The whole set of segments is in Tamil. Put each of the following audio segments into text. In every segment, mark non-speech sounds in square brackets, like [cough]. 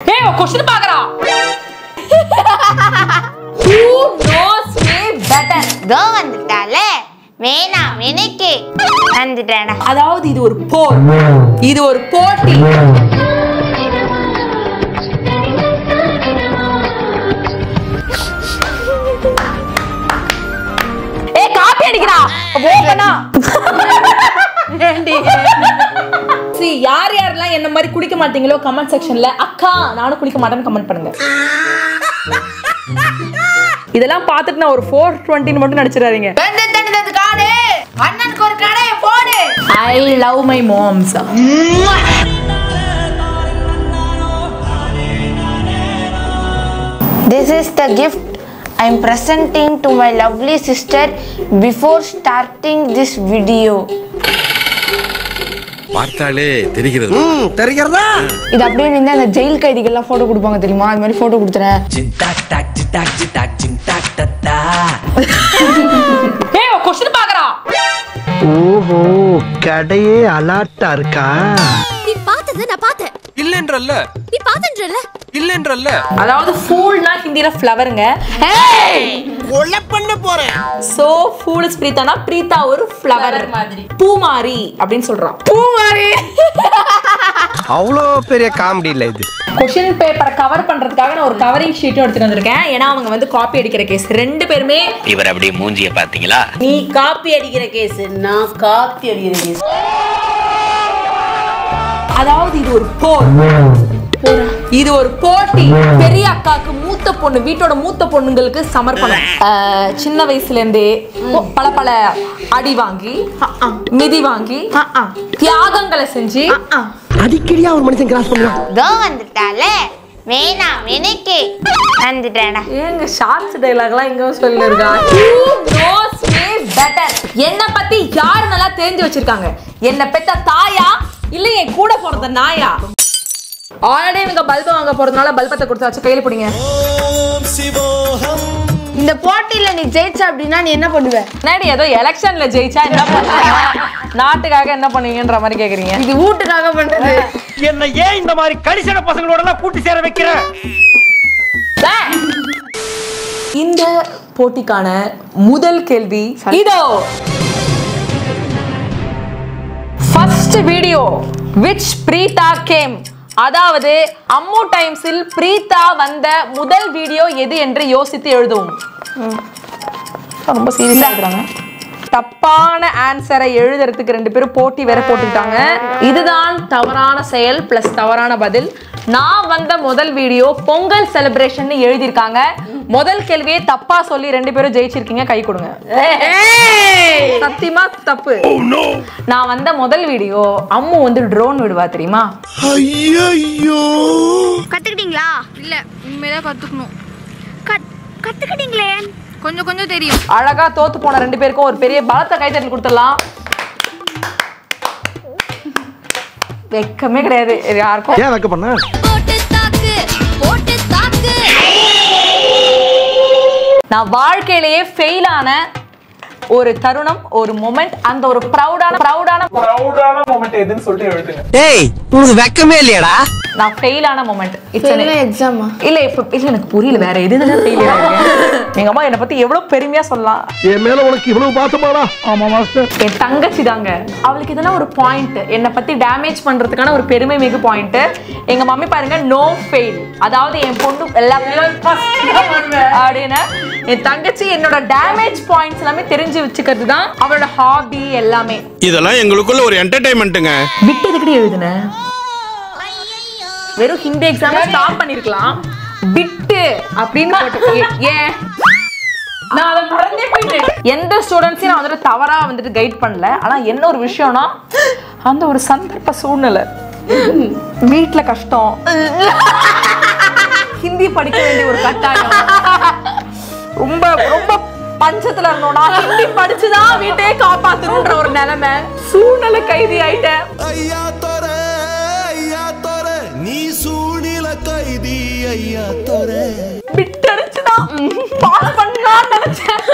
ஏய் கொஸ்டின் பாக்குறா Who knows me better? தோ வந்துட்டாலே வேணாம் எனக்கு வந்துட்டேனா அதாவது இது ஒரு போர். இது ஒரு போட்டி. ஏ காப்பி அடிக்கிறா. ஓப்பனா See, யார் யாரெல்லாம் என்ன மாதிரி குடிக்க மாட்டீங்களோ கமெண்ட் செக்ஷன்ல அக்கா நானும் குடிக்க மாட்டேன்னு கமெண்ட் பண்ணுங்க. இதெல்லாம் பார்த்துட்டு நான் ஒரு ஃபோர் டுவெண்ட்டின்னு மட்டும் நடிச்சிடாதீங்க அண்ணனுக்கு ஒரு கடையை போடு. I love my moms This is the gift I am presenting to my lovely sister before starting this video. பார்த்தாலே தெரிகிறது. தெரிகிறதா? இது அப்படியே நின்று அந்த ஜெயில் கைதிகள்லாம் ஃபோட்டோ கொடுப்பாங்க தெரியுமா? அது மாதிரி ஃபோட்டோ கொடுத்துறேன். ஏய் கொஸ்டின் பாக்குறா. ஓஹோ கடையே அலாட்டா இருக்கா? இல்லன்றல்ல. நீ பார்த்தன்றல இல்லன்றல்ல. அதாவது ஃபூல்னா ஹிந்தில ஃப்ளவருங்க கொலை பண்ண போறேன். சோ ஃபூல் இஸ் பிரீத்தானா பிரீத்தா ஒரு ஃப்ளவர் மாதிரி. பூமாரி அப்படின்னு சொல்றான். பூமாரி. அவ்வளோ பெரிய காமெடி இல்ல இது. கொஷின் பேப்பரை கவர் பண்றதுக்காக நான் ஒரு கவரிங் ஷீட்டும் எடுத்துட்டு வந்திருக்கேன். ஏன்னா அவங்க வந்து காப்பி அடிக்கிற கேஸ் ரெண்டு பேருமே இவர் அப்படியே மூஞ்சிய பாத்தீங்களா நீ காப்பி அடிக்கிற கேஸ் நான் காப்பி அடிக்கிற கேஸ் அதாவது இது ஒரு போர். இது ஒரு போட்டி. பெரிய அக்காக்கு மூத்த பொண்ணு வீட்டோட மூத்த பொண்ணுங்களுக்கு சமர்ப்பணம். சின்ன வயசுல இருந்தே பல பல அடி வாங்கி மிதி வாங்கி தியாகங்களை செஞ்சு அடிக்கடியா ஒரு மனுஷன் கிராஸ் பண்ணுவான். தோ வந்துட்டாலே வேணாம் எனக்கு வந்துட்டேனா ஏங்க ஷார்ட்ஸ் டைலாக்லாம் இங்க சொல்லிருக்கா? Better? என்ன பத்தி யாரு நல்லா தெரிஞ்சு வச்சிருக்காங்க? என்ன பெத்த தாயா இல்ல என் கூட பிறந்த நாயா? ஆல்ரெடி இவங்க பல்பு வாங்க போறதுனால பல்பத்தை கொடுத்து வச்சு கையில பிடிங்க. இந்த போட்டியில நீ ஜெயிச்ச அப்படின்னா நீ என்ன பண்ணுவ? முன்னாடி ஏதோ எலெக்ஷன்ல ஜெயிச்சா என்ன பண்ணுவீங்க நாட்டுக்காக என்ன பண்ணுவீங்கன்ற மாதிரி கேக்குறீங்க. இது வீட்டுக்காக பண்றது. என்ன ஏன் இந்த மாதிரி கடிசன பசங்களோட எல்லாம் கூட்டி சேர வைக்கிற? இந்த போட்டிக்கான முதல் கேள்வி இதோ. First video which Preetha game அதாவது அம்மு டைம்ஸில் பிரீதா வந்த முதல் வீடியோ எது என்று யோசித்து எழுதுவோம். ரொம்ப சீரியஸா இருக்கிறாங்க. தப்பான ஆன்சரை எழுதுறதுக்கு ரெண்டு பேரும் போட்டி வேற போட்டுக்கிட்டாங்க. இதுதான் தவறான செயல் பிளஸ் தவறான பதில். நான் வந்த முதல் வீடியோ பொங்கல் செலிப்ரேஷன் எழுதியிருக்காங்க. முதல் கேள்வியே தப்பா சொல்லி ரெண்டு பேரும் ஜெயிச்சிருக்கீங்க கை கொடுங்க. சத்தியமா தப்பு. நான் வந்த முதல் வீடியோ அம்மு வந்து ட்ரோன் விடுவா தெரியுமா? ஐயோ கத்துக்கிட்டீங்களா? இல்ல இனிமேதான் கத்துக்கணும். கத் கத்துக்கிட்டீங்களே? கொஞ்சம் கொஞ்சம் தெரியும். அழகா தோத்து போன ரெண்டு பேருக்கும் ஒரு பெரிய பலத்த கைத்தட்டல் கொடுத்துடலாம். வெக்கமே கிடையாது. யாருக்கும்? ஏன் வைக்க பண்ண? போட்டு நான் வாழ்க்கையிலேயே ஃபெயிலான ஒரு தருணம் ஒரு மொமெண்ட் அந்த ஒரு ப்ரௌடான ப்ரௌடான டேய் உனக்கு வெக்கமே இல்லையாடா. நான் ஃபெயில் ஆன மொமெண்ட் இட்ஸ் எக்ஸாமா இல்ல இப்ப இல்ல எனக்கு புரியல வேற எது ஃபெயிலியர் ஆயிருக்கேன் எங்க அம்மா என்னை பத்தி எவ்வளவு பெருமையா சொல்லலாம் என் மேல உனக்கு இவ்வளவு பாசமாடா? ஆமா மாஸ்டர் என் தங்கச்சி தாங்க. அவளுக்கு இதெல்லாம் ஒரு பாயிண்ட் என்னை பத்தி டேமேஜ் பண்றதுக்கான ஒரு பெருமை மிகு பாயிண்ட் எங்க மம்மி பாருங்க நோ ஃபெயில் அதாவது என் பொண்ணு வருவேன் அப்படின்னு. என் தங்கச்சி என்னோட டேமேஜ் பாயிண்ட்ஸ் எல்லாமே தெரிஞ்சு வச்சுக்கிறது தான் அவளோட ஹாபி எல்லாமே. இதெல்லாம் எங்களுக்குள்ள ஒரு என்டர்டைன்மெண்ட்டுங்க விட்டு எதுக்கடி எழுதுன? வெறும் ஹிந்தி எக்ஸாம் ஸ்டாப் பண்ணிருக்கலாம். பிட்டு அப்படின்னு ஏன் நான் அதை மறந்தே போயிட்டேன். எந்த ஸ்டூடெண்ட்ஸையும் நான் வந்துட்டு தவறா வந்துட்டு கைட் பண்ணல. ஆனா என்ன ஒரு விஷயம்னா அந்த ஒரு சந்தர்ப்ப சூழ்நிலை. வீட்ல கஷ்டம். ஹிந்தி படிக்க வேண்டிய ஒரு கட்டாயம். ரொம்ப ரொம்ப பஞ்சத்துல இருந்தோம்னா ஹிந்தி படிச்சுதான் வீட்டையே காப்பாத்தணும்ன்ற ஒரு நிலைமை. சூழ்நிலை கைதி ஆயிட்டேன் ஐயா தோர ஐயா தோர நீ சூழ்நில கைதி ஐயா தோர. விட்டடிச்சுதான் பாஸ் பண்ணலாம்னு நினைச்சேன்.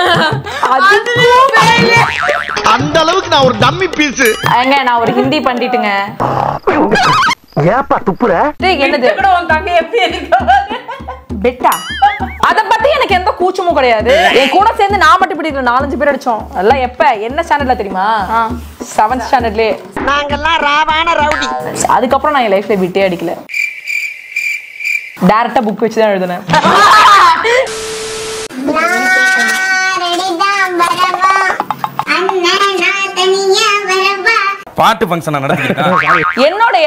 அந்த அளவுக்கு நான் ஒரு டம்மி பீஸ் ஏங்க நான் ஒரு ஹிந்தி பண்ணிட்டுங்க ஏப்பா துப்புற? டேய், என்னது? கூட உன் தங்க எப்படி இருக்கா பெட்டா? அத பத்தி எனக்கு கூச்சமும் கிடையாது. [laughs] என் கூட சேர்ந்து நான் மட்டும் இப்படி இல்ல, நாலஞ்சு பேர் அடிச்சோம். அதெல்லாம் எப்ப? என்ன ஸ்டாண்டர்ட்ல தெரியுமா? செவன்த் ஸ்டாண்டர்ட்லயே நாங்கெல்லாம் ராவான ரவுடி. அதுக்கப்புறம் நான் என் லைஃப்ல விட்டே அடிக்கல. டைரக்டா புக் வச்சு தான் எழுதினேன். பாட்டு ஃபங்க்ஷன் நடத்திருக்கேன் என்னுடைய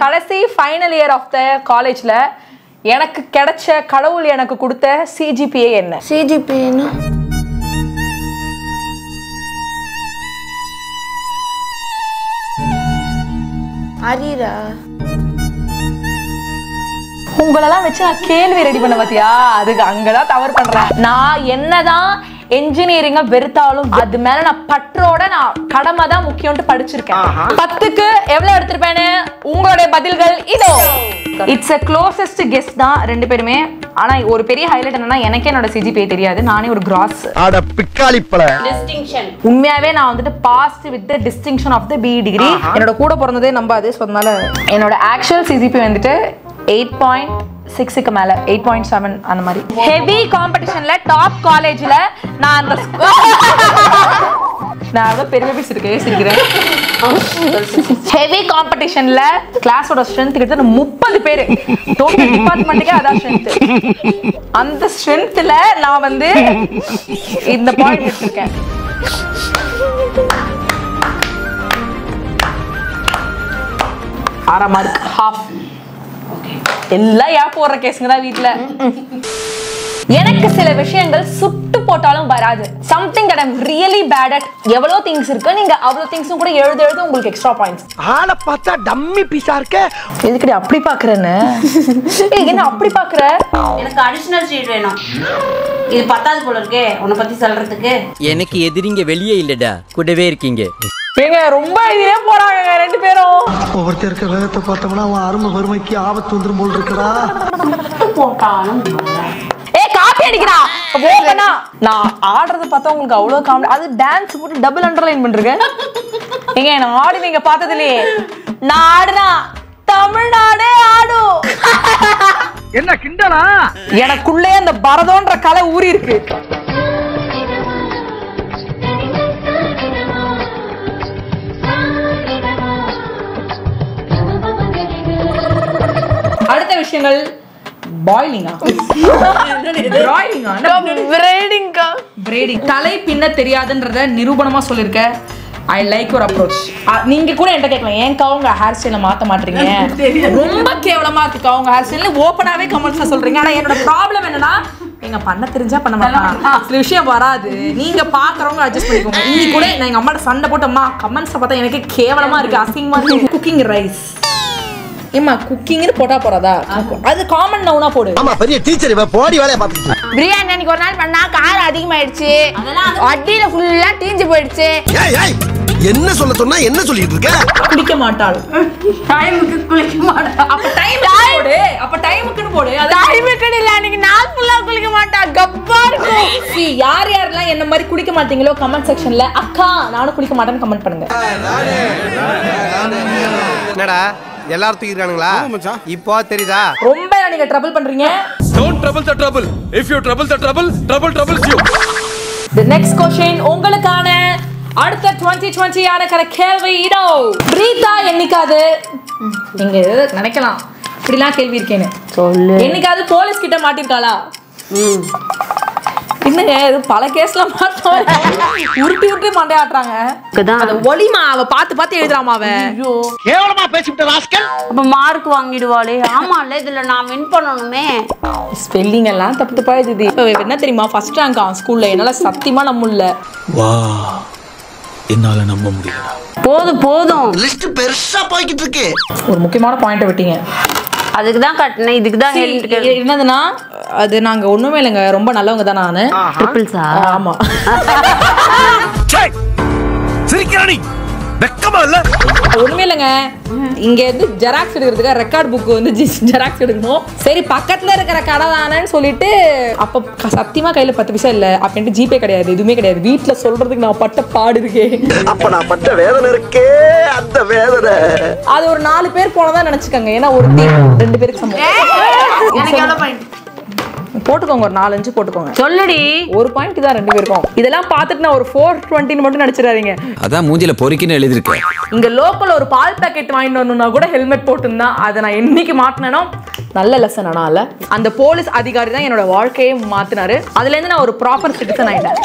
கடைசி ஃபைனல் இயர் ஆஃப் த காலேஜ்ல எனக்கு கிடைச்ச கடவுள் எனக்கு கொடுத்த சிஜிபிஏ என்ன? சிஜிபின்னு அரியரா உங்களெல்லாம் வச்சு நான் கேள்வி ரெடி பண்ண பாத்தியா? அதுக்கு அங்கதான் தவறு பண்றேன். நான் என்னதான் என்ஜினியரிங்க வெறுத்தாலும் அது மேல நான் பற்றோட நான் கடமை தான் முக்கியம்னு படிச்சிருக்கேன். பத்துக்கு எவ்வளவு எடுத்திருப்பேன்னு உங்களுடைய பதில்கள் இதோ. இட்ஸ் a க்ளோசஸ்ட் கெஸ்ட் தான் ரெண்டு பேருமே. ஆனா ஒரு பெரிய ஹைலைட் என்னன்னா எனக்கே என்னோட சிஜிபிஏ தெரியாது. நானே ஒரு கிராஸ் அட பிக்காளிப்பல டிஸ்டிங்ஷன் உண்மையாவே நான் வந்துட்டு passed with distinction of the B degree என்னோட கூட பிறந்ததே நம்பாது. ஸோ அதனால என்னோட ஆக்சுவல் சிஜிபி வந்துட்டு எயிட் பாயிண்ட் சிக்ஸுக்கு மேல எயிட் பாயிண்ட் செவன் அந்த மாதிரி. ஹெவி காம்படிஷனில் டாப் காலேஜ்ல நான் அந்த [laughs] நான் அதை பெருமை பேசிருக்கேன் சிரிக்கிறேன். ஹெவி காம்படிஷன்ல கிளாஸோட ஸ்ட்ரென்த் கிட்ட முப்பது பேர். டோட்டல் டிபார்ட்மெண்ட்டுக்கே அதான் ஸ்ட்ரென்த் அந்த ஸ்ட்ரென்த்ல நான் வந்து இந்த பாயிண்ட் எடுத்திருக்கேன். அரை மார்க் ஹாஃப் எல்லாம் ஏன் போடுற கேஸுங்க தான் வீட்டில் எனக்கு சில விஷயங்கள் சுட்டு போட்டாலும் வராது. Something that I'm really bad at எவ்வளோ திங்ஸ் இருக்கு நீங்க அவ்வளோ திங்ஸும் கூட எழுத எழுத உங்களுக்கு எக்ஸ்ட்ரா பாயிண்ட்ஸ் ஆளை பார்த்தா டம்மி பீஸா இருக்க? எதுக்கடி அப்படி பாக்குறேன்னு என்ன அப்படி பாக்குற எனக்கு அடிஷனல் ஷீட் வேணும். இது பத்தாது போல இருக்கே உன்னை பத்தி சொல்றதுக்கு. எனக்கு எதிரிங்க வெளியே இல்லடா கூடவே இருக்கீங்க. ஏங்க ரொம்ப எழுதினே போறாங்க ரெண்டு பேரும். ஒவ்வொருத்தர் இருக்க வேகத்தை பார்த்தோம்னா அவன் அருமை வறுமைக்கு ஆபத்து வந்துரும் போல் இருக்கடா. போட்டாலும் காப்பி அடிக்கிறா. ஓப்பனா நான் ஆடுறது பார்த்தா உங்களுக்கு அவ்வளவு காமெடி அது டான்ஸ் போட்டு டபுள் அண்டர்லைன் பண்றேன் ஏங்க நான் ஆடி நீங்க பார்த்தது இல்லையே. நான் ஆடுனா தமிழ்நாடே ஆடும். என்ன கிண்டலா? எனக்குள்ளே அந்த பரதோன்ற கலை ஊறி இருக்கு. அடுத்த விஷயங்கள். பாய்லிங்கா பிரேடிங்கா பிரேடிங் தலை பின்ன தெரியாதுன்றத நிரூபணமா சொல்லிருக்க. ஐ லைக் ஒரு அப்ரோச் நீங்க கூட என்கிட்ட கேட்கலாம். ஏன்க்கா உங்க ஹேர் ஸ்டைல மாத்த மாட்டீங்க? ரொம்ப கேவலமா இருக்குக்கா உங்க ஹேர் ஸ்டைல் ஓப்பனாவே கமெண்ட்ஸ்ல சொல்றீங்க. ஆனா என்னோட ப்ராப்ளம் என்னன்னா எங்க பண்ண தெரிஞ்சா பண்ண மாட்டாங்க. சில விஷயம் வராது. நீங்க பாக்குறவங்க அட்ஜஸ்ட் பண்ணிக்கோங்க. இன்னைக்கு கூட நான் எங்க அம்மாட்ட சண்டை போட்டோம்மா கமெண்ட்ஸ் பார்த்தா எனக்கு கேவலமா இருக்கு. அசிங்கமா இருக்கு. குக்கிங் ரைஸ் ஏமா குக்கிங்னு போட்டா போறாதா? அது காமன் நவுனா போடு. ஆமா பெரிய டீச்சர் இவ போடி வேலையை பார்த்துட்டு பிரியாணி அன்னைக்கு ஒரு நாள் பண்ணா காரம் அதிகமாயிடுச்சு. வட்டியில ஃபுல்லா தீஞ்சு போயிடுச்சு. ஏய் ஏய் என்ன சொல்ல சொன்னா என்ன சொல்லிட்டு இருக்க? குளிக்க மாட்டாள். டைமுக்கு குளிக்க மாட்டேன் அப்ப டைம் போடு. அப்ப டைமுக்குன்னு போடு. அது டைமுக்கு இல்ல அன்னைக்கு நாள் ஃபுல்லா குளிக்க மாட்டா. கப்பா இருக்கும். யார் யாரெல்லாம் என்ன மாதிரி குளிக்க மாட்டீங்களோ கமெண்ட் செக்ஷன்ல அக்கா நானும் குளிக்க மாட்டேன்னு கமெண்ட் பண்ணுங்க. என்னடா? எல்லாரும் தூக்கிருக்கானுங்களா இப்போ தெரியுதா ரொம்ப நீங்க ட்ரபிள் பண்றீங்க don't trouble the trouble if you trouble the trouble trouble troubles you the next question உங்களுக்கான அடுத்த 2020 ஆனக்கான கேள்வி இதோ பிரீதா என்னைக்காவது நீங்க எதாவது நினைக்கலாம் இப்படிலாம் கேள்வி இருக்கேன்னு சொல்லு என்னைக்காவது போலீஸ் கிட்ட மாட்டிருக்காளா என்னங்க இது பல கேஸ்ல மாட்டோம் உருட்டி உருட்டி மண்டையாட்டுறாங்க அந்த ஒளிமா அவ பார்த்து பார்த்து எழுதுறாமா அவ? கேவலமா பேசிவிட்ட ராஸ்கல். அப்ப மார்க் வாங்கிடுவாளே. ஆமால இதுல நான் வின் பண்ணணுமே. ஸ்பெல்லிங் எல்லாம் தப்பு தப்பா எழுதுது. இப்ப என்ன தெரியுமா? ஃபர்ஸ்ட் ரேங்க் அவன் ஸ்கூல்ல என்னால சத்தியமா நம்ப முடியல. வா. என்னால நம்ப முடியல போதும் போதும். லிஸ்ட் பெருசா போய்கிட்டு இருக்கு. ஒரு முக்கியமான பாயிண்ட் விட்டீங்க. அதுக்கு தான் கட்டினேன் இதுக்கு தான் என்னதுன்னா அது நாங்க ஒண்ணுமே இல்லைங்க ரொம்ப நல்லவங்க தான் நானு. ட்ரிபிள்ஸா ஆமா. சிரிக்கிறானி வெக்கமா இல்ல? ஒண்ணுமே இல்லைங்க. இங்க இருந்து ஜெராக்ஸ் எடுக்கிறதுக்கு ரெக்கார்ட் புக் வந்து ஜெராக்ஸ் எடுக்கணும். சரி பக்கத்துல இருக்கிற கடை தானேன்னு சொல்லிட்டு அப்ப சத்தியமா கையில பத்து பைசா இல்ல அப்படின்ட்டு ஜிபே கிடையாது எதுவுமே கிடையாது. வீட்ல சொல்றதுக்கு நான் பட்ட பாடு இருக்கே. அப்ப நான் பட்ட வேதனை இருக்கே அந்த வேதனை. அது ஒரு நாலு பேர் போனதா நினைச்சுக்கோங்க. ஏன்னா ஒரு டீம் ரெண்டு பேருக்கு பாயிண்ட் போட்டுக்கோங்க ஒரு நாலஞ்சு போட்டுக்கோங்க. சொல்லுடி. ஒரு பாயிண்ட் தான் ரெண்டு பேருக்கும். இதெல்லாம் பார்த்துட்டு நான் ஒரு ஃபோர் டுவெண்ட்டின்னு மட்டும் நடிச்சிடாதீங்க அதான் மூஞ்சில பொறிக்கின்னு எழுதிருக்கேன் இங்க லோக்கல் ஒரு பால் பாக்கெட் வாங்கிட்டு வரணும்னா கூட ஹெல்மெட் போட்டுருந்தா அதை நான் என்னைக்கு மாட்டினேனோ நல்ல லெசன் ஆனால் இல்ல. அந்த போலீஸ் அதிகாரி தான் என்னோட வாழ்க்கையை மாத்தினாரு. அதுல இருந்து நான் ஒரு ப்ராப்பர் சிட்டிசன் ஆயிட்டேன்.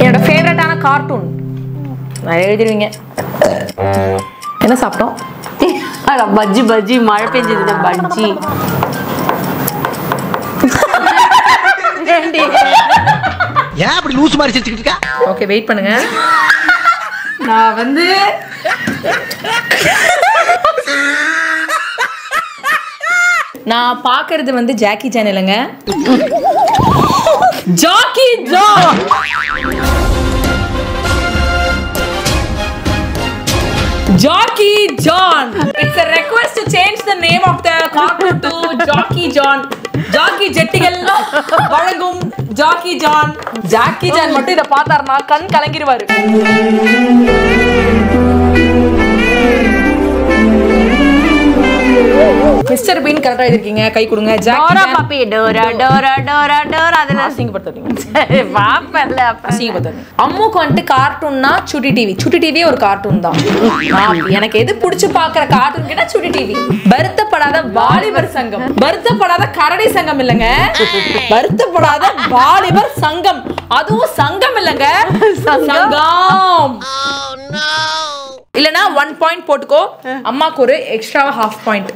என்னோட ஃபேவரட்டான கார்ட்டூன் நிறைய எழுதிருவீங்க. என்ன சாப்பிட்டோம்? அட, பஜ்ஜி பஜ்ஜி மழை பெஞ்சதுன்னா பஜ்ஜி. ஏன் அப்படி லூசு மாதிரி சிரிச்சுக்கிட்டு இருக்கா? ஓகே வெயிட் பண்ணுங்க. நான் வந்து நான் பாக்குறது வந்து Jackie சேனலுங்க Jockey John Jockey John. It's a request to change the name of the cartoon to Jockey John. Jockey ஜெட்டிகள் வழங்கும் ஜாக்கி ஜான் ஜாக்கி ஜான் மட்டும் இதை பார்த்தாருன்னா கண் கலங்கிருவாரு மிஸ்டர் பீன் கரெக்டா எழுதிருக்கீங்க கை கொடுங்க. டோரா. பாப்பி டோரா டோரா டோரா டோரா அதுல அசிங்கப்படுத்தாதீங்க பாப்பேன்ல அப்ப. அசிங்கப்படுத்தாதீங்க அம்முக்கு வந்துட்டு கார்ட்டூன்னா சுட்டி டிவி சுட்டி டிவியே ஒரு கார்ட்டூன் தான். எனக்கு எது பிடிச்சு பாக்குற கார்ட்டூன் கேட்டா சுட்டி டிவி வருத்தப்படாத வாலிபர் சங்கம். வருத்தப்படாத கரடி சங்கம் இல்லைங்க. வருத்தப்படாத வாலிபர் சங்கம். அதுவும் சங்கம் இல்லைங்க. சங்கம்? இல்லனா ஒன் பாயிண்ட் போட்டுக்கோ. அம்மாக்கு ஒரு எக்ஸ்ட்ரா ஹாஃப் பாயிண்ட்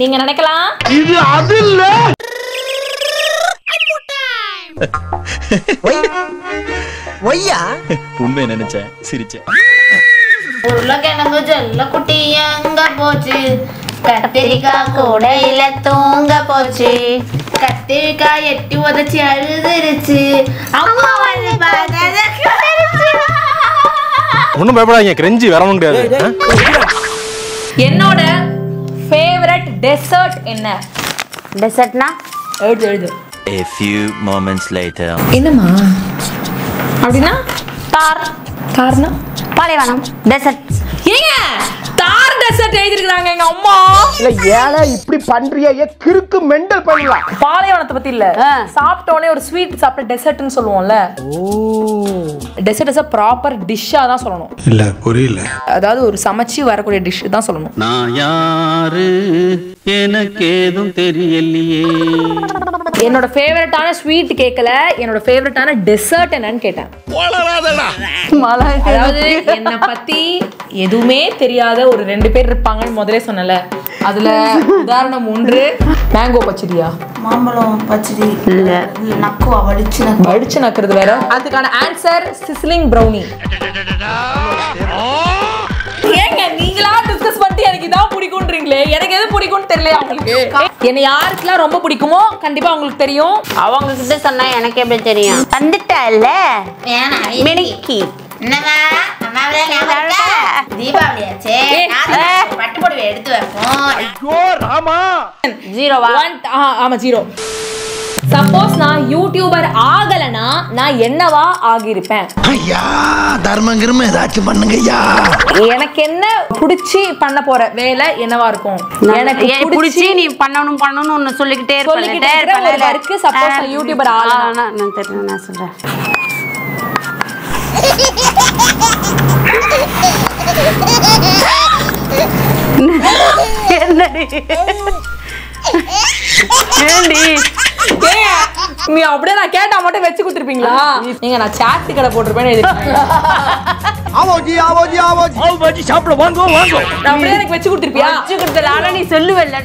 நீங்க நினைக்கலாம். இது அது இல்ல. ஒய்யா? உண்மை நினைச்சேன் சிரிச்சேன். உருளைக்கிழங்கு ஜல்ல குட்டி எங்க போச்சு? கத்திரிக்காய் கூடையில தூங்க போச்சு. கத்திரிக்காய் எட்டி உதச்சி அழுதுருச்சு. அம்மா வந்து. ஒண்ணும் பயப்படாதீங்க கிரெஞ்சி வரவும் கிடையாது? என்னோட ஃபேவரட் டெசர்ட் என்ன? டெசர்ட்னா எழுது எழுது. A few moments later. என்னம்மா? அப்படின்னா? தார் தார்னா பாலைவனம். டெசர்ட் ஏங்க? தார் டெசர்ட் எழுதிருக்காங்க எங்க அம்மா. இல்ல ஏழை இப்படி பண்றியா? கிறுக்கு மெண்டல் பண்ணலாம் பாலைவனத்தை பத்தி இல்ல. சாப்பிட்ட உடனே ஒரு ஸ்வீட் சாப்பிட்ட டெசர்ட்னு சொல்லுவோம்ல. டெசர்ட் இஸ் ப்ராப்பர் டிஷ்ஷா தான் சொல்லணும். இல்ல புரியல. அதாவது ஒரு சமைச்சு வரக்கூடிய டிஷ் தான் சொல்லணும். நான் யாரு? எனக்கு ஏதும் தெரியலையே. என்னோட ஃபேவரட்டான ஸ்வீட் கேட்கல என்னோட ஃபேவரட்டான டெசர்ட் என்னன்னு கேட்டேன். அதாவது என்னை பத்தி எதுவுமே தெரியாத ஒரு ரெண்டு பேர் இருப்பாங்கன்னு முதலே சொன்னல அதுல உதாரணம் ஒன்று மேங்கோ பச்சடியா? மாம்பழம் பச்சடி. இல்ல. நக்குவா வடிச்சு வடிச்சு நக்கிறது வேற. அதுக்கான ஆன்சர் சிஸ்லிங் ப்ரௌனி ஏங்க நீங்களா டிஸ்கஸ் பண்ணிட்டு எனக்கு இதான் பிடிக்கும்ன்றீங்களே? எனக்கு எது பிடிக்கும்னு தெரியலையா உங்களுக்கு? என்னை யாருக்கெல்லாம் ரொம்ப பிடிக்குமோ கண்டிப்பா உங்களுக்கு தெரியும். அவங்க கிட்ட சொன்னா எனக்கு எப்படி தெரியும்? வந்துட்டல்ல? மினிக்கி? தீபாவளியாச்சே. எடுத்து வைப்போம். ஐயோ ராமா. ஜீரோவா One- ஆ, ஆமா ஜீரோ. சப்போஸ் நான் யூடியூபர் ஆகலனா நான் என்னவா ஆகியிருப்பேன்? ஐயா தர்மம் கிரும ஏதாச்சும் பண்ணுங்க ஐயா எனக்கு என்ன பிடிச்சி பண்ண போற வேலை என்னவா இருக்கும்? எனக்கு பிடிச்சி நீ பண்ணணும் பண்ணணும்னு சொல்லிக்கிட்டே சொல்லிக்கிட்டே ஒரு work suppose நான் YouTuber ஆகலாம். நான் தெரியும் நான் சொல்றேன். [laughs] என்னடி? ஏண்டி? நீ அப்படியே நான் கேட்டா மட்டும் வச்சு கொடுத்துருப்பீங்களா? நீங்க நான் சாட்டு கடை போட்டிருப்பேன்னு எழுதிருக்கேன் ஆவோஜி ஆவோஜி ஆவோஜி. பாவு பாஜி சாப்பிட வாங்கோ வாங்கோ. அப்படியே எனக்கு வச்சு கொடுத்துருப்பியா? வச்சு கொடுத்தல ஆனா நீ சொல்லுவல்ல.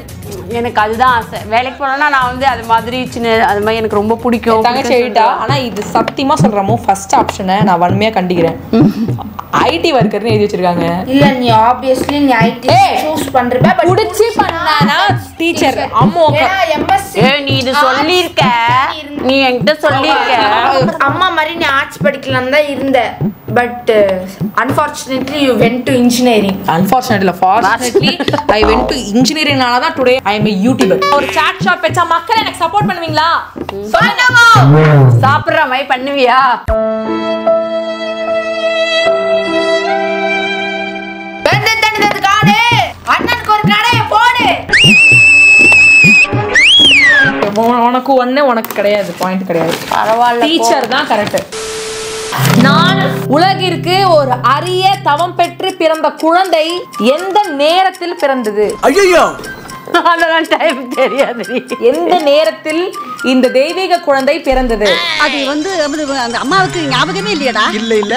எனக்கு அதுதான் ஆசை. வேலைக்கு போனா நான் வந்து அது மாதிரி சின்ன அது மாதிரி எனக்கு ரொம்ப பிடிக்கும். தங்கச்சி ஆனா இது சத்தியமா சொல்றமோ ஃபர்ஸ்ட் ஆப்ஷனை நான் வன்மையா கண்டிக்கிறேன். ஐடி ஒர்க்கர்னு எழுதி வச்சிருக்காங்க. இல்ல நீ ஆப்வியஸ்லி நீ ஐடி. சூஸ் பண்றப்ப பட் புடிச்சு பண்ணானா டீச்சர் அம்மோ எம்எஸ்சி ஏ நீ இது சொல்லியிருக்க. இருந்தா நீ என்கிட்ட சொல்லியிருக்க. அம்மா மாதிரி நீ ஆர்ட்ஸ் படிக்கலாம் தான் இருந்த. But unfortunately you went to engineering unfortunately fortunately I went to இன்ஜினியரிங்னால தான் டுடே ஐ எம் யூடியூபர் ஒரு சாட் ஷாப் வச்சா மக்கள் எனக்கு சப்போர்ட் பண்ணுவீங்களா? சாப்பிடுற மாதிரி பண்ணுவியா? உனக்கு ஒண்ணு உனக்கு கிடையாது. பாயிண்ட் கிடையாது. பரவாயில்ல டீச்சர் தான் கரெக்ட் நான் உலகிற்கு ஒரு அரிய தவம் பெற்று பிறந்த குழந்தை எந்த நேரத்தில் பிறந்தது? ஐயோ [laughs] அதெல்லாம் டைம் தெரியாது எந்த நேரத்தில் இந்த தெய்வீக குழந்தை பிறந்தது? அது வந்து அந்த அம்மாவுக்கு ஞாபகமே இல்லையடா. இல்ல இல்ல.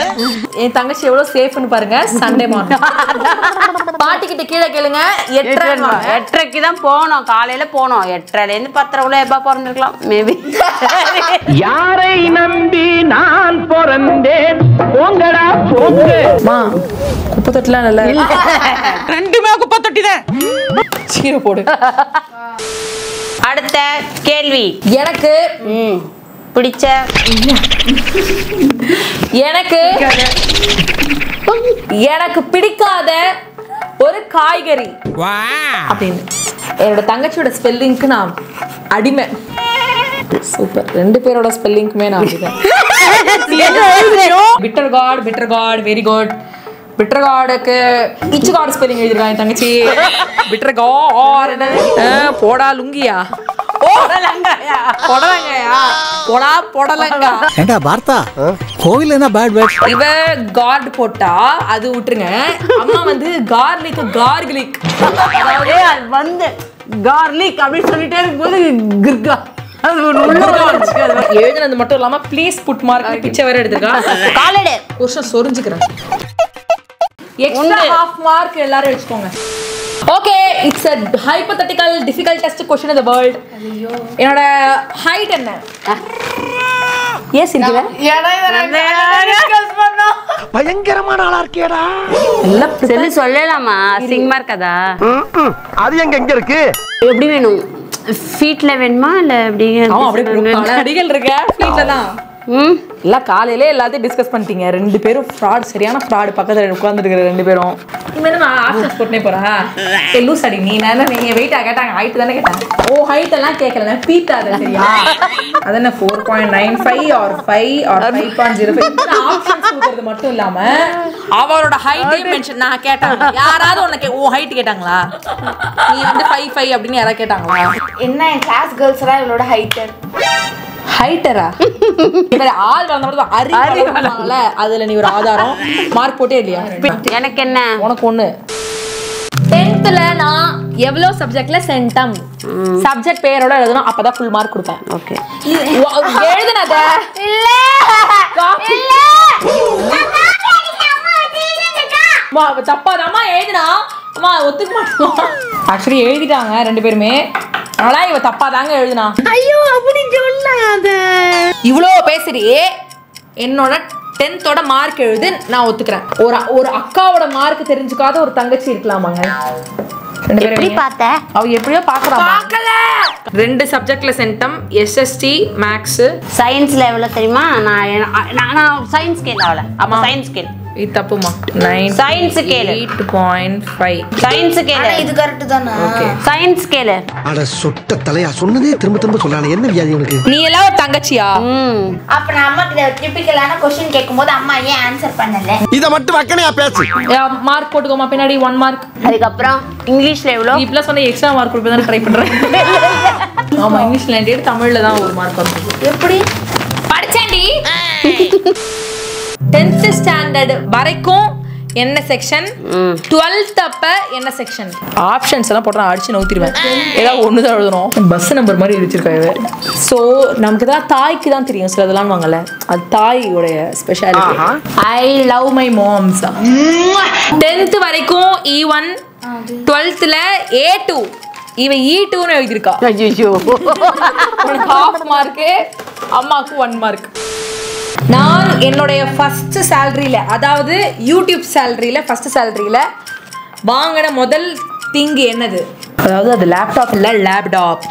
என் தங்கச்சி எவ்வளவு சேஃப்னு பாருங்க சண்டே மார்னிங் பாட்டி கிட்ட கீழே கேளுங்க எட்டரை எட்டரைக்கு தான் போனோம் காலையில போனோம். எட்டரைலேருந்து பத்தரை உள்ள எப்போ பிறந்திருக்கலாம் மேபி யாரை நம்பி நான் பிறந்தேன்? போங்கடா போங்க. மா குப்பை தொட்டிலாம் நல்ல ரெண்டுமே குப்பை தொட்டி தான். சீரை போடு. அடுத்த கேள்வி. எனக்கு பிடிச்ச? எனக்கு எனக்கு பிடிக்காத ஒரு காய்கறி. அப்படின்னு. என்னோட தங்கச்சியோட ஸ்பெல்லிங்க்கு நான் அடிமை. சூப்பர். ரெண்டு பேரோட ஸ்பெல்லிங்க்குமே நான் bitter gourd bitter gourd very good bitter காடுக்கு இச்சு காட் ஸ்பெல்லிங் எழுதிருக்காங்க என் தங்கச்சி. பிட்டர் காட் போடா லுங்கியா? போட்டா அது விட்டுருங்க. அம்மா வந்து கார்லிக் கார்கிலிக் வந்து கார்லிக் அப்படின்னு சொல்லிட்டே இருக்கும்போது கிர்கா. எழுதுனது மட்டும் இல்லாம ப்ளீஸ் புட் மார்க் பிச்சை வேற எடுத்திருக்கா. காலடு வருஷம் சொரிஞ்சுக்கிறேன். எக்ஸ்ட்ரா ஹாஃப் மார்க் எல்லாரும் வச்சுக்கோங்க okay it's a hypothetical difficult test question in the world. என்னோட ஹைட் என்ன? ஏன் சிரிக்கல பயங்கரமான ஆளா இருக்கேடா எல்லாம் சொல்லி சொல்லலாமா? அசிங்கமா இருக்காதா அது? எங்க எங்க இருக்கு? எப்படி வேணும்? ஃபீட்ல வேணுமா? இல்ல எப்படி ஆமா அப்படியே பல அடிகள் இருக்க வீட்ல தான். எல்லாம் காலையிலே எல்லாத்தையும் டிஸ்கஸ் பண்ணிட்டீங்க. ரெண்டு பேரும் ஃப்ராட் சரியான ஃப்ராட் பக்கத்துல உட்காந்துருக்கிற ரெண்டு பேரும். இனிமேல் நான் ஆப்ஷன்ஸ் போட்டுனே போறா. ஏ லூஸ் அடி. நீ நான் நீங்க வெயிட்டா கேட்டாங்க. ஹைட் தானே கேட்டாங்க. ஓ ஹைட் எல்லாம் கேட்கல நான் பீட்டா அது சரியா அது என்ன four point nine five or five or five point zero options கொடுக்கறது மட்டும் இல்லாம அவரோட ஹைட்டையும் மென்ஷன் நான் கேட்டாங்க. யாராவது உனக்கு ஓ ஹைட் கேட்டாங்களா? நீ வந்து ஃபைவ் ஃபைவ் அப்படின்னு யாராவது கேட்டாங்களா? என்ன என் கிளாஸ் கேர்ள்ஸ் எல்லாம் இவளோட ஹைட்டர் ஹைட்டரா இவர் ஆள் வளர்ந்த மட்டும் அறிவு வளர்ந்தாங்கல்ல அதுல நீ ஒரு ஆதாரம் மார்க் போட்டே இல்லையா? எனக்கு என்ன? உனக்கு ஒண்ணு. டென்த்ல நான் எவ்வளவு சப்ஜெக்ட்ல சென்டம் சப்ஜெக்ட் பேரோட எழுதணும் அப்பதான் ஃபுல் மார்க் கொடுப்பேன். ஓகே எழுதுனத இல்ல. இல்ல. அம்மா, அவ தப்பாதாம்மா எழுதுனா. அம்மா ஒத்துக்க மாட்டோம் ஆக்சுவலி எழுதிட்டாங்க ரெண்டு பேருமே. ஆனா இவ தப்பாதாங்க எழுதுனா. ஐயோ அப்படி சொல்லாத. இவ்வளோ பேசுறியே என்னோட டென்த்தோட மார்க் எழுது நான் ஒத்துக்கிறேன். ஒரு ஒரு அக்காவோட மார்க் தெரிஞ்சுக்காத ஒரு தங்கச்சி இருக்கலாமாங்க? எப்படி பார்த்த? அவ எப்படியோ பாக்குறாங்க ரெண்டு சப்ஜெக்ட்ல சென்டம் எஸ்எஸ்டி மேக்ஸ் சயின்ஸ்ல எவ்வளவு தெரியுமா? நான் நான் சயின்ஸ் ஸ்கேல் ஆகல அப்ப சயின்ஸ் ஸ்கேல் இது தப்புமா? Nine Science scale. Eight point five science scale இது கரெக்ட் தானே? சயின்ஸ் ஸ்கேல் அட சொட்ட தலையா சொன்னதே திரும்ப திரும்ப சொல்றானே என்ன வியாதி உனக்கு? நீ எல்லாம் ஒரு தங்கச்சியா? ம். அப்ப நான் அம்மா கிட்ட டிபிக்கலான கொஸ்டின் கேட்கும்போது அம்மா ஏன் ஆன்சர் பண்ணல? இத மட்டும் வக்கனையா பேசு. மார்க் போட்டுக்கோமா பின்னாடி ஒன் மார்க் அதுக்கப்புறம் இங்கிலீஷ்ல எவ்வளோ? நீ இப்பெல்லாம் சொன்ன எக்ஸ்ட்ரா மார்க் கொடுப்பதான் ட்ரை பண்றேன். [laughs] ஆமா இங்கிலீஷ்ல நைன்டி தமிழ்ல தான் ஒரு மார்க் வரும். எப்படி? படிச்சேன்டி. டென்த் ஸ்டாண்டர்ட் வரைக்கும் என்ன செக்ஷன் டுவெல்த் அப்ப என்ன செக்ஷன் ஆப்ஷன்ஸ் எல்லாம் போட்டு நான் அடிச்சு நவுத்திடுவேன். ஏதாவது ஒன்று தான் எழுதணும் பஸ் நம்பர் மாதிரி வச்சிருக்காங்க ஸோ நமக்கு தான் தாய்க்கு தான் தெரியும். சில இதெல்லாம் வாங்கல. அது தாயோடைய speciality I love my moms tenth வரைக்கும் இ ஒன் டுவெல்த்தில் ஏ டூ இவன் இ டூன்னு எழுதியிருக்கா. ஐயோ [laughs] உனக்கு ஹாஃப் மார்க்கு அம்மாவுக்கு ஒன் மார்க் நான் என்னுடைய ஃபர்ஸ்ட் சேலரியில் அதாவது யூடியூப் சேலரியில் ஃபஸ்ட்டு சேலரியில் வாங்கின முதல் திங்கு என்னது? அதாவது அது லேப்டாப் இல்லை லேப்டாப்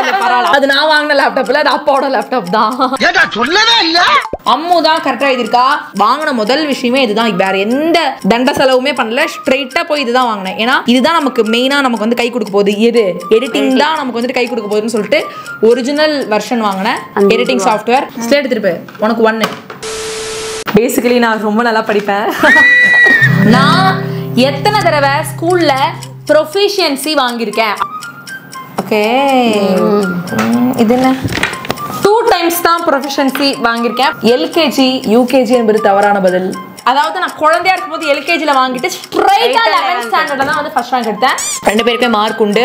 [laughs] அது நான் வாங்கின லேப்டாப் இல்ல அது அப்பாவோட லேப்டாப் தான். ஏடா சொல்லவே இல்ல. அம்மு தான் கரெக்டா எழுதியிருக்கா. வாங்கின முதல் விஷயமே இதுதான். வேற எந்த தண்ட செலவுமே பண்ணல. ஸ்ட்ரைட்டா போய் இதுதான் வாங்கினேன். ஏன்னா இதுதான் நமக்கு மெயினா நமக்கு வந்து கை கொடுக்க போகுது. எது? எடிட்டிங் தான் நமக்கு வந்துட்டு கை கொடுக்க போகுதுன்னு சொல்லிட்டு ஒரிஜினல் வெர்ஷன் வாங்கினேன். எடிட்டிங் சாஃப்ட்வேர் ஸ்லேட் உனக்கு ஒன்னு பேசிக்கலி நான் ரொம்ப நல்லா படிப்பேன். [laughs] நான் எத்தனை தடவை ஸ்கூல்ல ப்ரொஃபிஷியன்சி வாங்கியிருக்கேன்? ஓகே இது என்ன? டூ டைம்ஸ் தான் ப்ரொஃபிஷியன்சி வாங்கியிருக்கேன். எல்கேஜி யூகேஜி என்பது தவறான பதில். அதாவது நான் குழந்தையா இருக்கும்போது எல்கேஜியில் வாங்கிட்டு ஸ்ட்ரைட்டாக லெவன்த் ஸ்டாண்டர்ட்ல தான் வந்து ஃபர்ஸ்ட் ரேங்க் எடுத்தேன். ரெண்டு பேருக்குமே மார்க் உண்டு.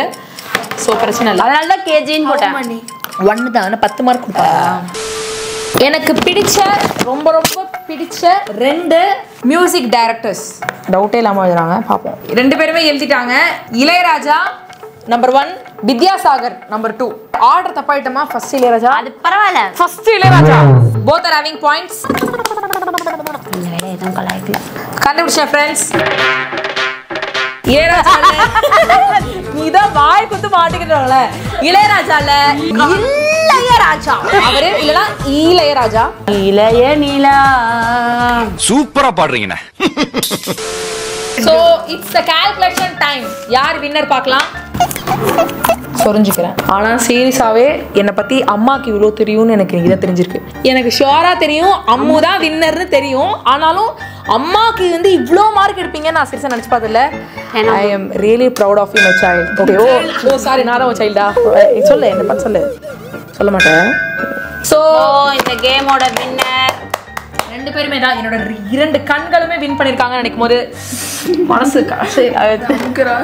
ஸோ பிரச்சனை இல்லை. அதனால தான் கேஜின்னு போட்டேன். ஒன்று தான் பத்து மார்க் கொடுப்பா எனக்கு பிடிச்ச ரொம்ப ரொம்ப பிடிச்ச ரெண்டு மியூசிக் டைரக்டர்ஸ் டவுட்டே இல்லாமல் எழுதுறாங்க பார்ப்போம் ரெண்டு பேருமே எழுதிட்டாங்க. Ilaiyaraaja number one Vidyasagar number two order தப்பாயிட்டமா? First Ilaiyaraaja? அது பரவாயில்ல. First Ilaiyaraaja. Both are having points எதுவும் கலாய்க்கல. கண்டுபிடிச்சேன் ஃப்ரெண்ட்ஸ் இளையராஜால நீதான் வாய் குத்து மாட்டிக்கிறவங்கள இளையராஜால இளையராஜா அவரு இல்லனா இளையராஜா? இளைய நீலா. சூப்பரா பாடுறீங்கண்ணே. So it's the calculation time யார் வின்னர் பார்க்கலாம்? சொரிஞ்சுக்கிறேன். ஆனா சீரியஸாவே என்னை பத்தி அம்மாக்கு இவ்வளோ தெரியும்னு எனக்கு இதை தெரிஞ்சிருக்கு. எனக்கு ஷியோரா தெரியும் அம்மு தான் வின்னர்னு தெரியும். ஆனாலும் அம்மாக்கு வந்து இவ்வளோ மார்க் எடுப்பீங்கன்னு நான் சீரியஸாக நினச்சி பார்த்ததில்ல. I am really proud of you my child okay oh oh sorry நான் தான் உன் சைல்டா சொல்லு என்ன பண்ண சொல்லு. சொல்ல மாட்டேன். ஸோ இந்த கேமோட வின்னர் ரெண்டு பேருமே தான் என்னோட இரண்டு கண்களுமே வின் பண்ணிருக்காங்கன்னு நினைக்கும் போது மனசு காசு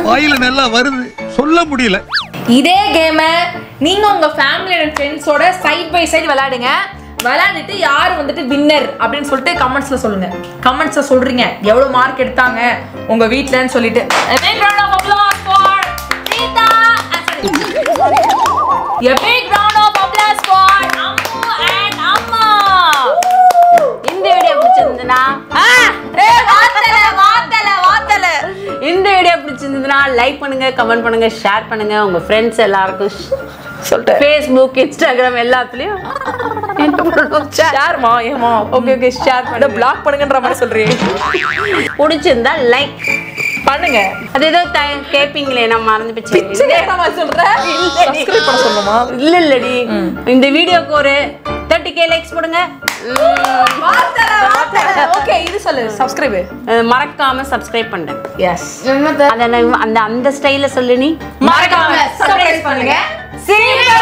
வாயில நல்லா வருது. சொல்ல முடியல. இதே கேமை நீங்க உங்க ஃபேமிலி அண்ட் ஃப்ரெண்ட்ஸோட சைட் பை சைடு விளையாடுங்க. விளையாண்டுட்டு யார் வந்துட்டு வின்னர் அப்படின்னு சொல்லிட்டு கமெண்ட்ஸ்ல சொல்லுங்க. கமெண்ட்ஸ்ல சொல்றீங்க. எவ்வளவு மார்க் எடுத்தாங்க? உங்க வீட்லன்னு சொல்லிட்டு. A big round லைக் பண்ணுங்க கமெண்ட் பண்ணுங்க ஷேர் பண்ணுங்க. உங்க ஃப்ரெண்ட்ஸ் எல்லாருக்கும் சொல்லிட்டேன். ஃபேஸ்புக் இன்ஸ்டாகிராம் எல்லாத்துலயும் ஷேர்மா ஏமா ஓகே ஓகே ஷேர் பண்ண பிளாக் பண்ணுங்கன்ற மாதிரி சொல்றீங்க. பிடிச்சிருந்தா லைக் பண்ணுங்க. அது ஏதோ கேப்பீங்களே நான் மறந்து போச்சு. கேட்கற மாதிரி சொல்ற? சப்ஸ்கிரைப் பண்ண சொல்லுமா இல்ல இல்லடி இந்த வீடியோக்கு ஒரு தேர்ட்டி கே லைக்ஸ் போடுங்க. ஓகே இது சொல்லு. சப்ஸ்கிரைப் மறக்காம சப்ஸ்கிரைப் பண்ணுங்க எஸ் அந்த அந்த ஸ்டைல சொல்லு நீ. மறக்காம சப்ஸ்கிரைப் பண்ணுங்க. சிரிப்பா